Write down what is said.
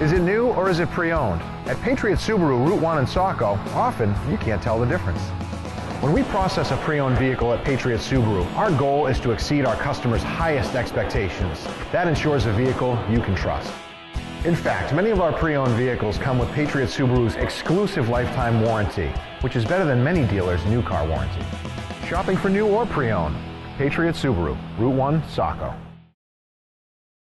Is it new or is it pre-owned? At Patriot Subaru, Route 1 in Saco, often you can't tell the difference. When we process a pre-owned vehicle at Patriot Subaru, our goal is to exceed our customers' highest expectations. That ensures a vehicle you can trust. In fact, many of our pre-owned vehicles come with Patriot Subaru's exclusive lifetime warranty, which is better than many dealers' new car warranty. Shopping for new or pre-owned? Patriot Subaru, Route 1, Saco.